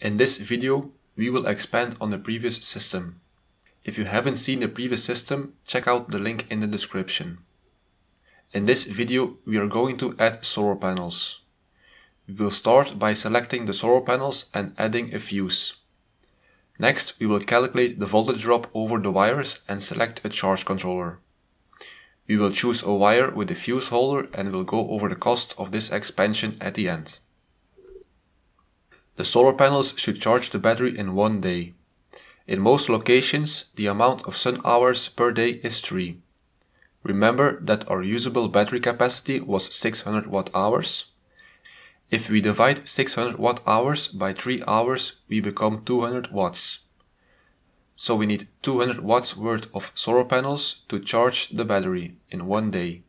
In this video, we will expand on the previous system. If you haven't seen the previous system, check out the link in the description. In this video, we are going to add solar panels. We will start by selecting the solar panels and adding a fuse. Next, we will calculate the voltage drop over the wires and select a charge controller. We will choose a wire with a fuse holder and will go over the cost of this expansion at the end. The solar panels should charge the battery in one day. In most locations, the amount of sun hours per day is 3. Remember that our usable battery capacity was 600 watt hours. If we divide 600 watt hours by 3 hours, we become 200 watts. So we need 200 watts worth of solar panels to charge the battery in one day.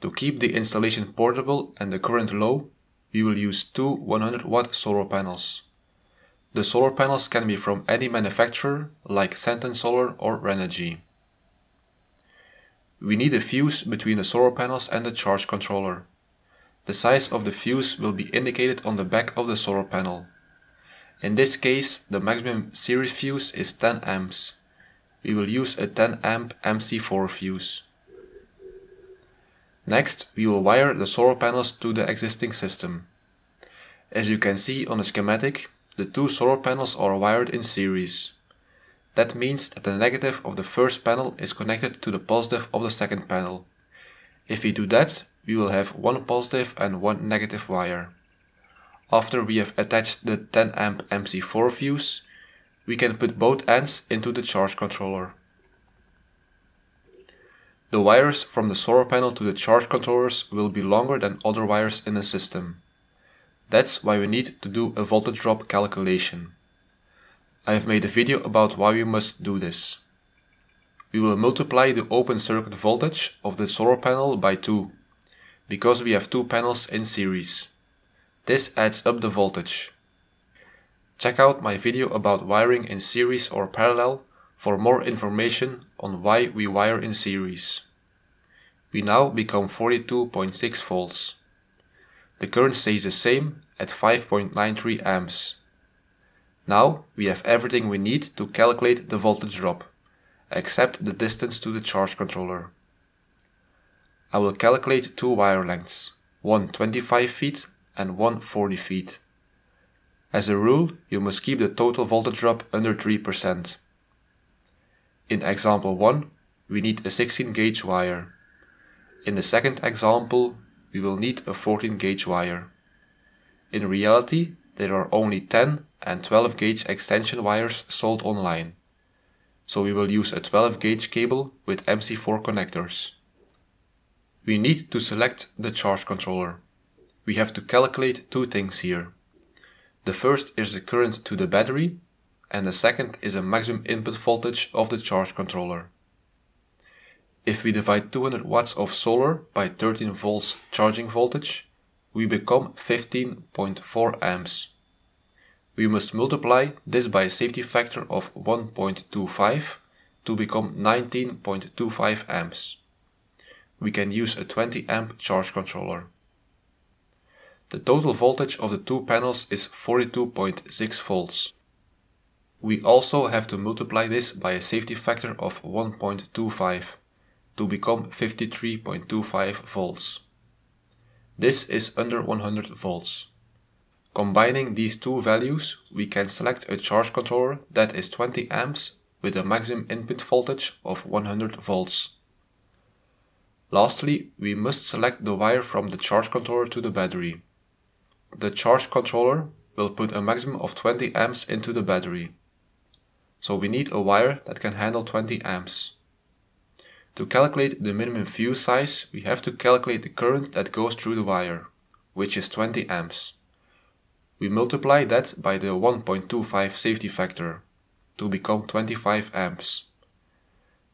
To keep the installation portable and the current low, we will use two 100 watt solar panels. The solar panels can be from any manufacturer like SanTan Solar or Renogy. We need a fuse between the solar panels and the charge controller. The size of the fuse will be indicated on the back of the solar panel. In this case, the maximum series fuse is 10 amps. We will use a 10 amp MC4 fuse. Next, we will wire the solar panels to the existing system. As you can see on the schematic, the two solar panels are wired in series. That means that the negative of the first panel is connected to the positive of the second panel. If we do that, we will have one positive and one negative wire. After we have attached the 10 amp MC4 fuse, we can put both ends into the charge controller. The wires from the solar panel to the charge controllers will be longer than other wires in the system. That's why we need to do a voltage drop calculation. I have made a video about why we must do this. We will multiply the open circuit voltage of the solar panel by 2, because we have two panels in series. This adds up the voltage. Check out my video about wiring in series or parallel for more information on why we wire in series. We now become 42.6 volts. The current stays the same at 5.93 amps. Now we have everything we need to calculate the voltage drop, except the distance to the charge controller. I will calculate two wire lengths, one 25 feet and one 40 feet. As a rule, you must keep the total voltage drop under 3%. In example 1, we need a 16 gauge wire. In the second example, we will need a 14 gauge wire. In reality, there are only 10 and 12 gauge extension wires sold online. So we will use a 12 gauge cable with MC4 connectors. We need to select the charge controller. We have to calculate two things here. The first is the current to the battery and the second is a maximum input voltage of the charge controller. If we divide 200 watts of solar by 13 volts charging voltage, we become 15.4 amps. We must multiply this by a safety factor of 1.25 to become 19.25 amps. We can use a 20 amp charge controller. The total voltage of the two panels is 42.6 volts. We also have to multiply this by a safety factor of 1.25 to become 53.25 volts. This is under 100 volts. Combining these two values, we can select a charge controller that is 20 amps with a maximum input voltage of 100 volts. Lastly, we must select the wire from the charge controller to the battery. The charge controller will put a maximum of 20 amps into the battery so we need a wire that can handle 20 amps. To calculate the minimum fuse size, we have to calculate the current that goes through the wire, which is 20 amps. We multiply that by the 1.25 safety factor to become 25 amps.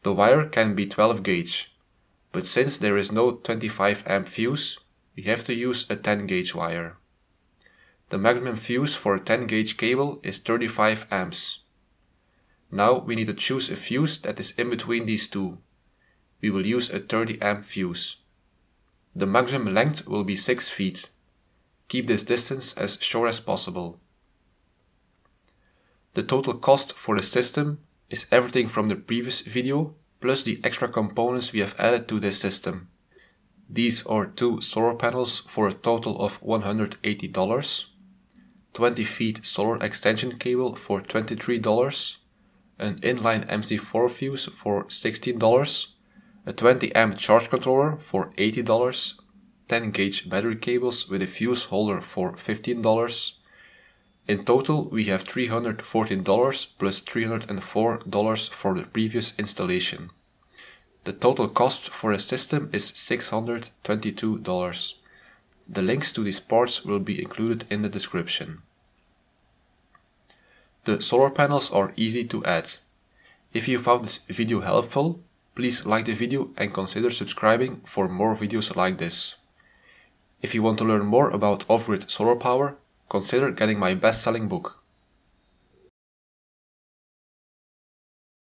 The wire can be 12 gauge, but since there is no 25 amp fuse, we have to use a 10 gauge wire. The maximum fuse for a 10 gauge cable is 35 amps. Now we need to choose a fuse that is in between these two. We will use a 30 amp fuse. The maximum length will be 6 feet. Keep this distance as short as possible. The total cost for the system is everything from the previous video plus the extra components we have added to this system. These are two solar panels for a total of $180, 20 feet solar extension cable for $23, an inline MC4 fuse for $16, a 20 amp charge controller for $80, 10 gauge battery cables with a fuse holder for $15. In total we have $314 plus $304 for the previous installation. The total cost for a system is $622. The links to these parts will be included in the description. The solar panels are easy to add. If you found this video helpful, please like the video and consider subscribing for more videos like this. If you want to learn more about off-grid solar power, consider getting my best-selling book.